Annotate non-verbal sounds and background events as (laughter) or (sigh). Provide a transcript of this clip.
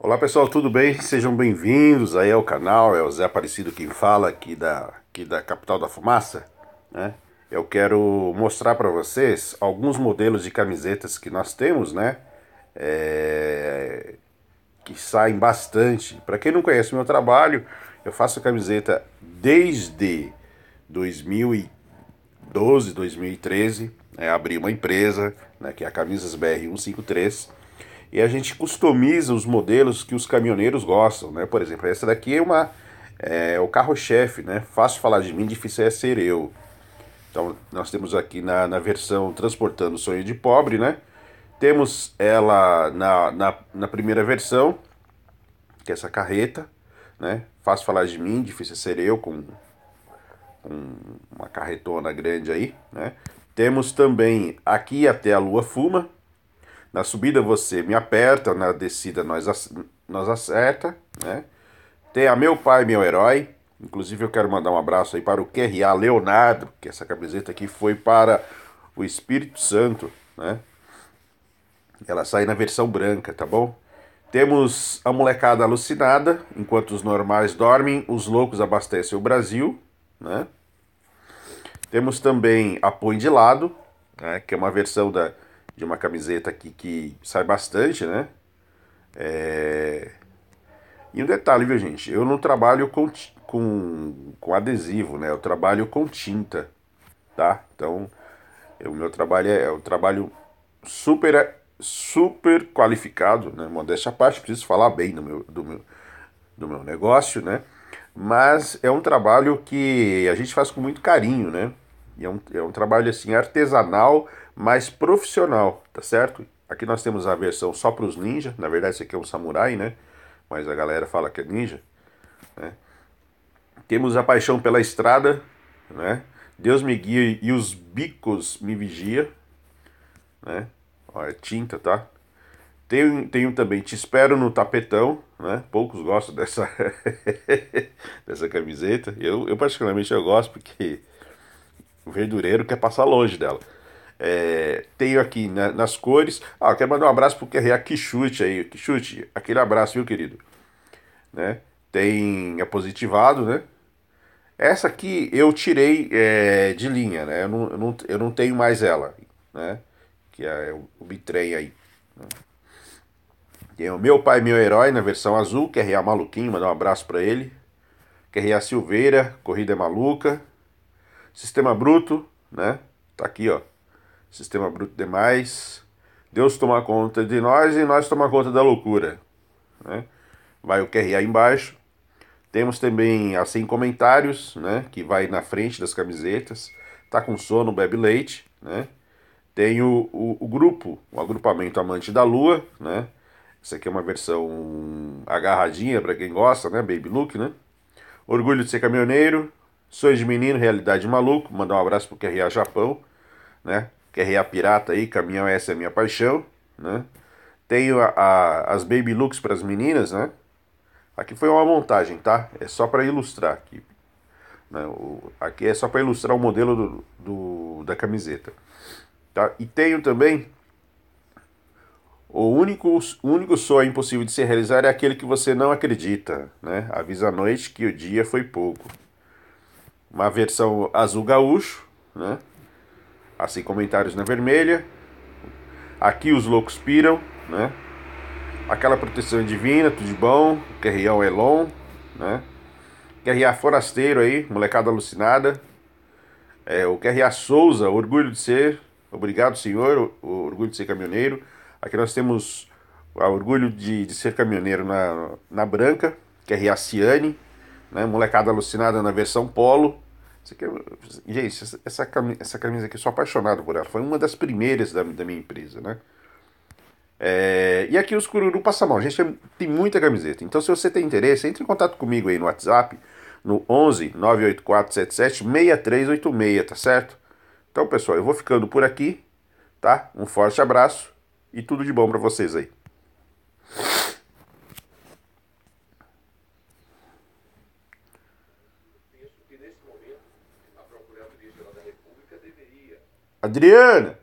Olá pessoal, tudo bem? Sejam bem-vindos aí ao canal, é o Zé Aparecido quem fala aqui da, aqui da Capital da Fumaça, né? Eu quero mostrar para vocês alguns modelos de camisetas que nós temos, né? É... Que saem bastante. Para quem não conhece o meu trabalho, eu faço camiseta desde 2012, 2013. Né? Abri uma empresa, né? que é a Camisas BR 153 e a gente customiza os modelos que os caminhoneiros gostam, né? Por exemplo, essa daqui é uma é o carro-chefe, né? Fácil falar de mim, difícil é ser eu. Então, nós temos aqui na, na versão Transportando Sonho de Pobre, né? Temos ela na, na, na primeira versão, que é essa carreta, né? Fácil falar de mim, difícil é ser eu, com, com uma carretona grande aí, né? Temos também Aqui Até a Lua Fuma, na subida você me aperta, na descida nós, nós acerta, né? Tem a Meu Pai, Meu Herói. Inclusive eu quero mandar um abraço aí para o QRA Leonardo, que essa camiseta aqui foi para o Espírito Santo, né? Ela sai na versão branca, tá bom? Temos a molecada alucinada, enquanto os normais dormem, os loucos abastecem o Brasil, né? Temos também a Põe de Lado, né? que é uma versão da, de uma camiseta aqui que sai bastante, né? É... E um detalhe, viu, gente? Eu não trabalho com, com, com adesivo, né? Eu trabalho com tinta, tá? Então, o meu trabalho é, é um trabalho super, super qualificado, né? Modéstia à parte, preciso falar bem do meu, do meu, do meu negócio, né? Mas é um trabalho que a gente faz com muito carinho, né? E é um, é um trabalho assim artesanal, mais profissional, tá certo? Aqui nós temos a versão só para os ninja, na verdade esse aqui é um samurai, né? Mas a galera fala que é ninja. Né? Temos a paixão pela estrada, né? Deus me guia e os bicos me vigia, né? Ó, é tinta, tá? Tenho, tenho também Te Espero no Tapetão, né? Poucos gostam dessa, (laughs) dessa camiseta. Eu, eu particularmente eu gosto porque o verdureiro quer passar longe dela. É, tenho aqui né, nas cores. Ah, quero mandar um abraço pro QRA Quixute aí. Quixute, aquele abraço, viu, querido? Né? Tem a positivado, né? Essa aqui eu tirei é, de linha, né? Eu não, eu, não, eu não tenho mais ela, né? Que é o bitrem aí. Tem o Meu Pai Meu Herói na versão azul, QRA Maluquinho, mandar um abraço para ele. QRA Silveira, Corrida é Maluca. Sistema Bruto, né? Tá aqui, ó. Sistema Bruto demais. Deus toma conta de nós e nós toma conta da loucura. Né? Vai o QRA embaixo. Temos também a sem comentários, né? Que vai na frente das camisetas. Tá com sono, bebe leite, né? Tem o, o, o grupo, o agrupamento Amante da Lua, né? Essa aqui é uma versão agarradinha para quem gosta, né? Baby look, né? Orgulho de ser caminhoneiro, De Menino, Realidade Maluco, mandar um abraço pro QRA Japão, né? QRA Pirata aí, Caminhão Essa é a Minha Paixão, né? Tenho a, a, as Baby Looks para as meninas, né? Aqui foi uma montagem, tá? É só para ilustrar aqui. Né? O, aqui é só para ilustrar o modelo do, do, da camiseta. Tá? E tenho também o único, único sonho impossível de se realizar é aquele que você não acredita, né? Avisa à noite que o dia foi pouco uma versão azul gaúcho, né? Assim, comentários na vermelha. Aqui os loucos piram, né? Aquela proteção divina, tudo de bom. Guerrião Elon, né? QRA Forasteiro aí, molecada alucinada. É, o QRA Souza, orgulho de ser. Obrigado, senhor, o, o orgulho de ser caminhoneiro. Aqui nós temos o orgulho de, de ser caminhoneiro na, na branca. QRA Ciane, né? Molecada alucinada na versão polo. É, gente, essa camisa, essa camisa aqui, eu sou apaixonado por ela. Foi uma das primeiras da, da minha empresa, né? É, e aqui os Cururu passa mal. Gente, tem muita camiseta. Então, se você tem interesse, entre em contato comigo aí no WhatsApp, no 11 984 77 6386, tá certo? Então, pessoal, eu vou ficando por aqui, tá? Um forte abraço e tudo de bom para vocês aí. Adriana!